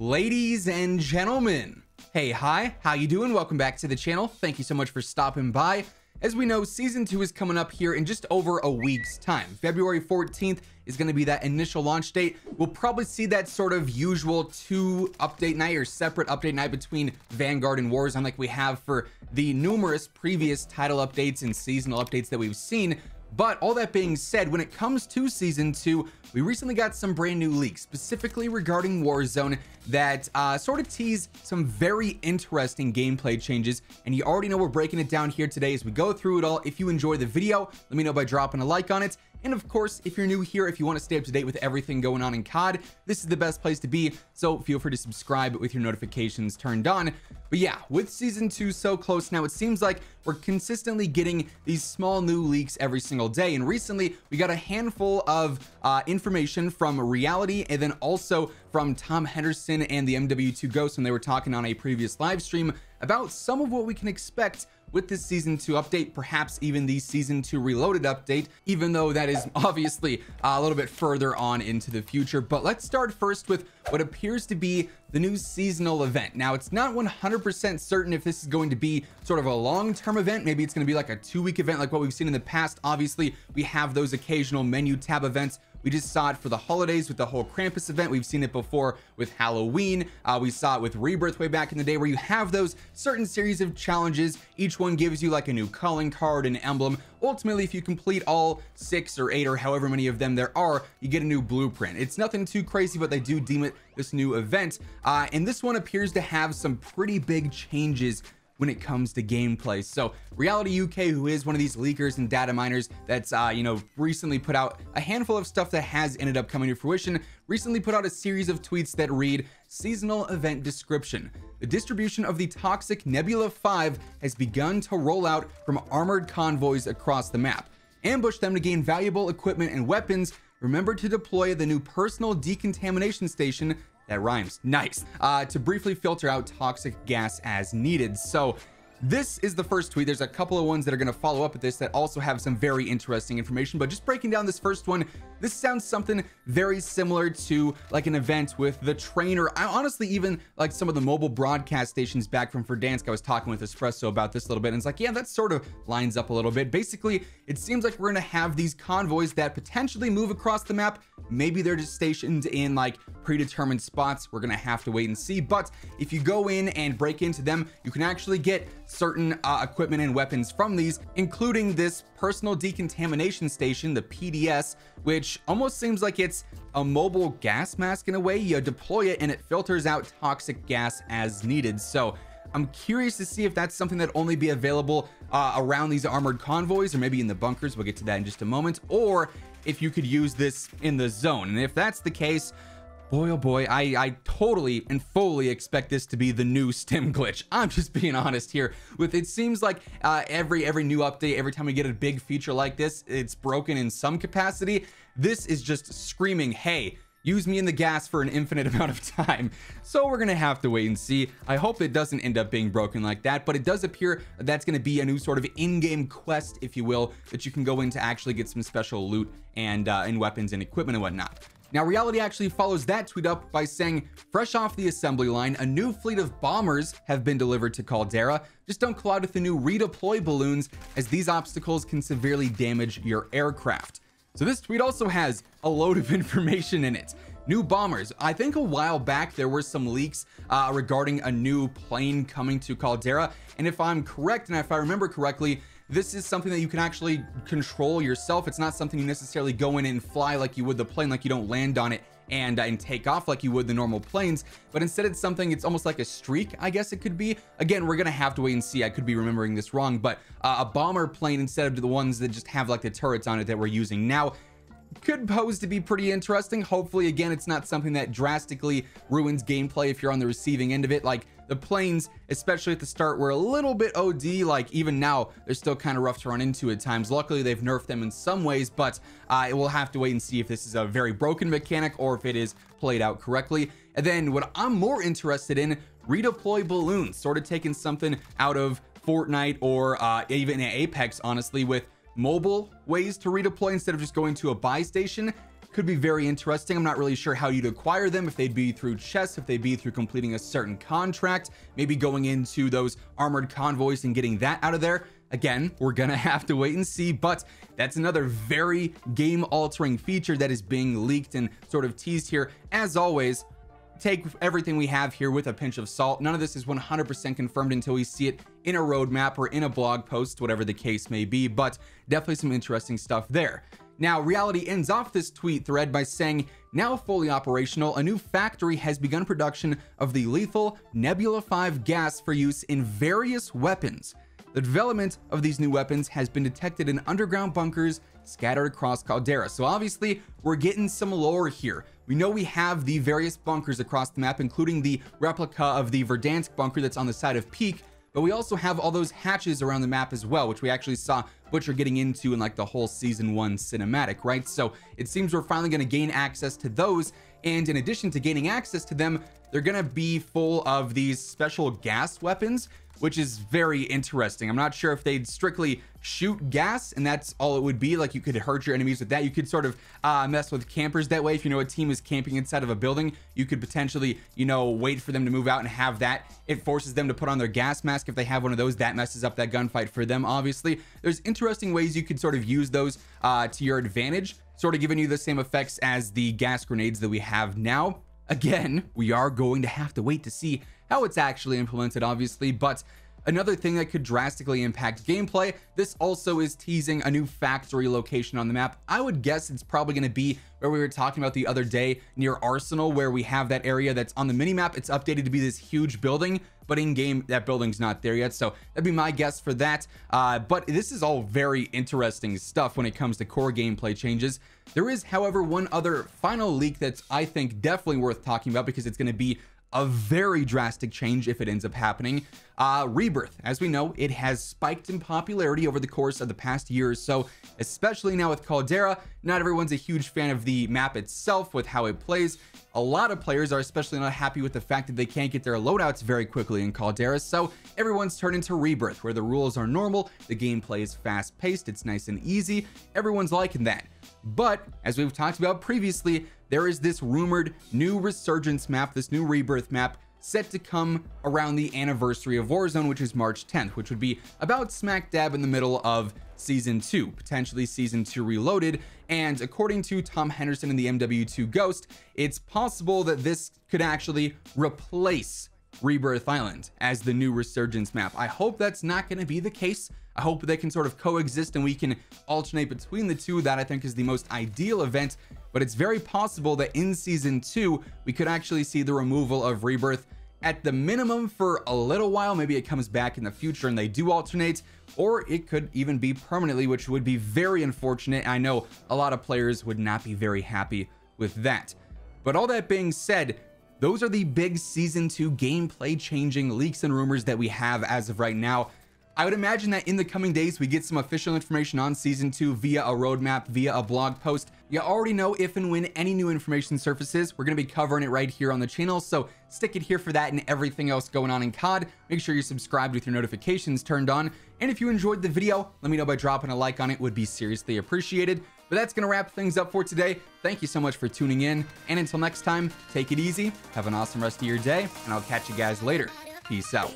ladies and gentlemen hey hi how you doing? Welcome back to the channel. Thank you so much for stopping by. As we know season two is coming up here in just over a week's time. February 14th is going to be that initial launch date. We'll probably see that sort of usual two update night or separate update night between vanguard and warzone like we have for the numerous previous title updates and seasonal updates that we've seen but all that being said when it comes to season two we recently got some brand new leaks specifically regarding warzone that uh, sort of tease some very interesting gameplay changes. And you already know we're breaking it down here today as we go through it all. If you enjoy the video let me know by dropping a like on it and of course if you're new here if you want to stay up to date with everything going on in cod this is the best place to be. So feel free to subscribe with your notifications turned on. But yeah with season two so close now it seems like we're consistently getting these small new leaks every single day. And recently we got a handful of uh, information from reality and then also from Tom Henderson and the MW2 Ghost when they were talking on a previous live stream about some of what we can expect with this season 2 update perhaps even the season 2 reloaded update even though that is obviously a little bit further on into the future. But let's start first with what appears to be the new seasonal event. Now it's not 100% certain if this is going to be sort of a long-term event. Maybe it's going to be like a two-week event like what we've seen in the past. Obviously we have those occasional menu tab events we just saw it for the holidays with the whole Krampus event. We've seen it before with Halloween. Uh, we saw it with rebirth way back in the day where you have those certain series of challenges. Each one gives you like a new calling card an emblem. Ultimately if you complete all six or eight or however many of them there are you get a new blueprint. It's nothing too crazy but they do deem it this new event. Uh, and this one appears to have some pretty big changes when it comes to gameplay. So reality uk who is one of these leakers and data miners that's uh you know recently put out a handful of stuff that has ended up coming to fruition recently put out a series of tweets that read seasonal event description. The distribution of the toxic nebula 5 has begun to roll out from armored convoys across the map. Ambush them to gain valuable equipment and weapons. Remember to deploy the new personal decontamination station that rhymes. Nice. Uh to briefly filter out toxic gas as needed. So this is the first tweet. There's a couple of ones that are going to follow up with this that also have some very interesting information but just breaking down this first one this sounds something very similar to like an event with the trainer. I honestly even like some of the mobile broadcast stations back from Verdansk I was talking with Espresso about this a little bit and it's like yeah that sort of lines up a little bit. Basically it seems like we're gonna have these convoys that potentially move across the map. Maybe they're just stationed in like predetermined spots. We're gonna have to wait and see but if you go in and break into them you can actually get certain uh, equipment and weapons from these including this personal decontamination station the PDS which almost seems like it's a mobile gas mask in a way. You deploy it and it filters out toxic gas as needed. So I'm curious to see if that's something that only be available uh, around these armored convoys or maybe in the bunkers. We'll get to that in just a moment. Or if you could use this in the zone. And if that's the case boy oh boy I I totally and fully expect this to be the new stim glitch. I'm just being honest here. With it seems like uh, every every new update every time we get a big feature like this it's broken in some capacity. This is just screaming hey use me in the gas for an infinite amount of time. So we're gonna have to wait and see. I hope it doesn't end up being broken like that but it does appear that's to be a new sort of in-game quest if you will that you can go in to actually get some special loot and uh, and weapons and equipment and whatnot now reality actually follows that tweet up by saying fresh off the assembly line a new fleet of bombers have been delivered to Caldera. Just don't collide with the new redeploy balloons as these obstacles can severely damage your aircraft. So this tweet also has a load of information in it. New bombers. I think a while back there were some leaks uh, regarding a new plane coming to Caldera. And if I'm correct and if I remember correctly this is something that you can actually control yourself. It's not something you necessarily go in and fly like you would the plane like you don't land on it and uh, and take off like you would the normal planes but instead it's something it's almost like a streak I guess it could be. Again we're gonna have to wait and see. I could be remembering this wrong but uh, a bomber plane instead of the ones that just have like the turrets on it that we're using now could pose to be pretty interesting. Hopefully again it's not something that drastically ruins gameplay if you're on the receiving end of it. Like the planes especially at the start were a little bit OD like even now they're still kind of rough to run into at times. Luckily they've nerfed them in some ways but uh, we'll have to wait and see if this is a very broken mechanic or if it is played out correctly. And then what I'm more interested in redeploy balloons. Sort of taking something out of Fortnite or uh, even Apex honestly with mobile ways to redeploy instead of just going to a buy station could be very interesting. I'm not really sure how you'd acquire them, if they'd be through chests, if they'd be through completing a certain contract, maybe going into those armored convoys and getting that out of there. Again, we're gonna have to wait and see, but that's another very game altering feature that is being leaked and sort of teased here. As always, take everything we have here with a pinch of salt. None of this is 100% confirmed until we see it in a roadmap or in a blog post, whatever the case may be, but definitely some interesting stuff there. Now, Reality ends off this tweet thread by saying, now fully operational, a new factory has begun production of the lethal Nebula 5 gas for use in various weapons. The development of these new weapons has been detected in underground bunkers scattered across Caldera. So obviously we're getting some lore here. We know we have the various bunkers across the map, including the replica of the Verdansk bunker that's on the side of Peak, but we also have all those hatches around the map as well, which we actually saw Butcher getting into in like the whole season one cinematic, right? So it seems we're finally going to gain access to those. And in addition to gaining access to them, they're going to be full of these special gas weapons which is very interesting. I'm not sure if they'd strictly shoot gas and that's all it would be like you could hurt your enemies with that you could sort of uh, mess with campers that way if you know a team is camping inside of a building you could potentially you know wait for them to move out and have that it forces them to put on their gas mask if they have one of those that messes up that gunfight for them obviously there's interesting ways you could sort of use those uh, to your advantage sort of giving you the same effects as the gas grenades that we have now. Again we are going to have to wait to see how it's actually implemented, obviously, but Another thing that could drastically impact gameplay, this also is teasing a new factory location on the map. I would guess it's probably going to be where we were talking about the other day near Arsenal, where we have that area that's on the mini map. It's updated to be this huge building, but in game, that building's not there yet. So that'd be my guess for that. Uh, but this is all very interesting stuff when it comes to core gameplay changes. There is, however, one other final leak that's I think definitely worth talking about because it's going to be a very drastic change if it ends up happening. Uh, Rebirth, as we know, it has spiked in popularity over the course of the past year or so, especially now with Caldera. Not everyone's a huge fan of the map itself with how it plays. A lot of players are especially not happy with the fact that they can't get their loadouts very quickly in Caldera, so everyone's turned into Rebirth, where the rules are normal, the gameplay is fast-paced, it's nice and easy, everyone's liking that. But, as we've talked about previously, there is this rumored new resurgence map, this new rebirth map set to come around the anniversary of Warzone, which is March 10th, which would be about smack dab in the middle of season two, potentially season two reloaded. And according to Tom Henderson in the MW2 Ghost, it's possible that this could actually replace Rebirth Island as the new resurgence map. I hope that's not going to be the case. I hope they can sort of coexist and we can alternate between the two. That I think is the most ideal event, but it's very possible that in season two, we could actually see the removal of Rebirth at the minimum for a little while. Maybe it comes back in the future and they do alternate, or it could even be permanently, which would be very unfortunate. I know a lot of players would not be very happy with that. But all that being said, those are the big season two gameplay changing leaks and rumors that we have as of right now. I would imagine that in the coming days, we get some official information on season two via a roadmap, via a blog post. You already know if and when any new information surfaces, we're going to be covering it right here on the channel. So stick it here for that and everything else going on in COD. Make sure you're subscribed with your notifications turned on. And if you enjoyed the video, let me know by dropping a like on it would be seriously appreciated. But that's going to wrap things up for today. Thank you so much for tuning in. And until next time, take it easy, have an awesome rest of your day, and I'll catch you guys later. Peace out.